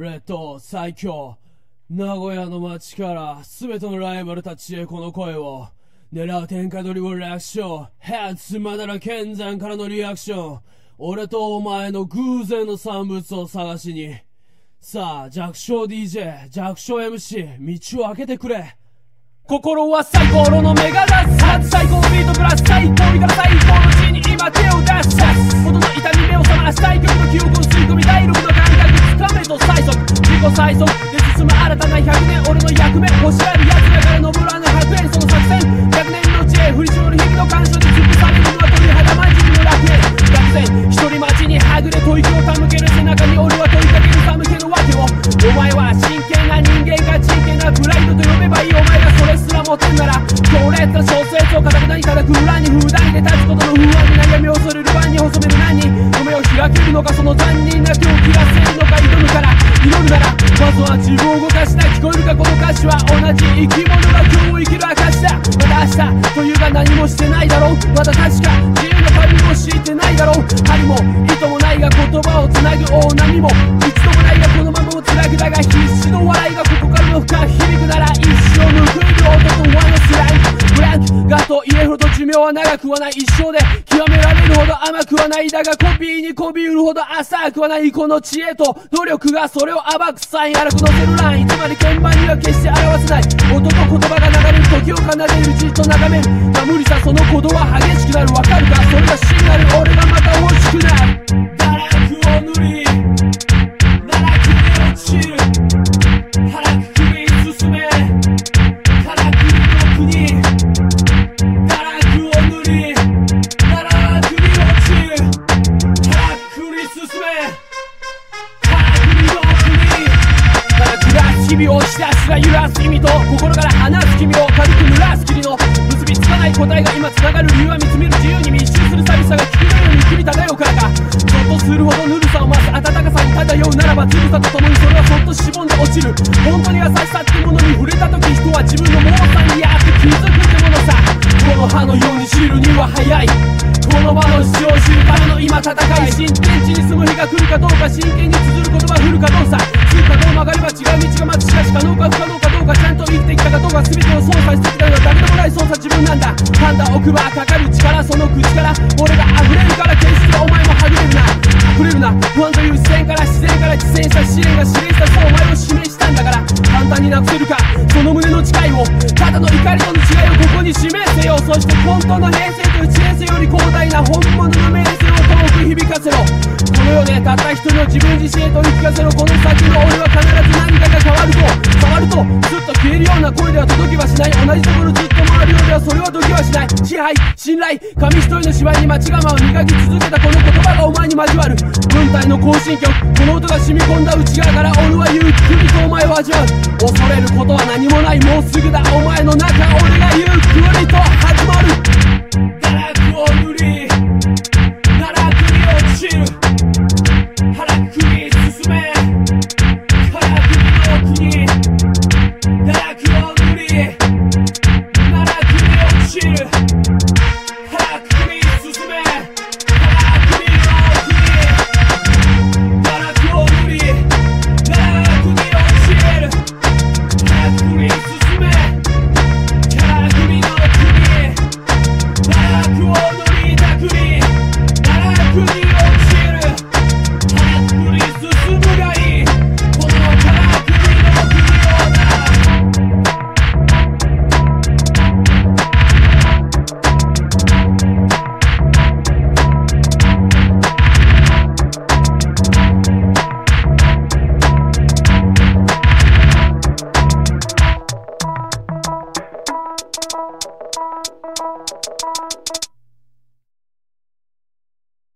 レッド最強。名古屋の街から全てのライバルたちへこの声を。狙う天下取りをリアクションヘッズまだら健山からのリアクション。俺とお前の偶然の産物を探しに。さあ弱小 DJ 弱小 MC 道を開けてくれ。心は最高のメガラス最高のビートプラス。最高から最高の地に今手をにはぐれ吐息を手向ける背中に俺は問いかける寒気の訳をお前は真剣な人間か真剣なプライドと呼べばいいお前がそれすら持ってんなら強烈な小説を固くなに叩く裏に普段で立つことの不安に悩みを恐れる番に細める何に目を開けるのかその残忍な狂気がせるのか挑むから祈るならまずは自分を動かした。聞こえるかこの歌詞は同じ生き物が今日を生きる証だ。また明日というが何もしてないだろう。また確か自由の旅もしてないだろう。針も糸もないが言葉をつなぐ大波も一度もないがこの命は長くはない。一生で極められるほど甘くはない。だがコピーにこびうるほど浅くはない。この知恵と努力がそれを暴くサインあらこのゼロラインつまり鍵盤には決して表せない。音と言葉が流れる時を奏でるじっと眺める。が無理さその鼓動は激しくなる。わかるか？それがシグナ々をしらしら揺らす意味と心から離す君を軽く濡らす霧の結びつかない答えが今繋がる理由は見つめる自由に密集する寂しさが君のように日々漂うからかそっとするほどぬるさを増す暖かさに漂うならばつるさとともにそれはそっとしぼんで落ちる本当に優しさってものに触れた時人は自分の猛さにやって気づくってものさこの葉のように知るには早いこの場の主張知るための今戦い新天地に住む日が来るか。どうか真剣に綴る言葉降るかどうさ通かどう曲がれば違う道が待つしかし可能か不可能かどうかちゃんと生きてきたかどうか全てを操作してきたのは誰でもない操作自分なんだ。判断奥歯かかる力その口から俺が溢れるから決してお前もはぐれるな。溢れるな。不安という視線から自然から実践した試練が指令したそうお前を指名したんだから。簡単になくせるか。その胸の誓いをただの怒りとの違いをここに示せよ。そして本当のたった一人の自分自身へと言い聞かせろこの先の俺は必ず何かが変わると変わるとずっと消えるような声では届きはしない同じところずっと回るようではそれは時はしない支配信頼紙一人の芝居に間違まを磨き続けたこの言葉がお前に交わる軍隊の行進曲この音が染み込んだ内側から俺はゆっくりとお前を味わう。恐れることは何もないもうすぐだお前の中俺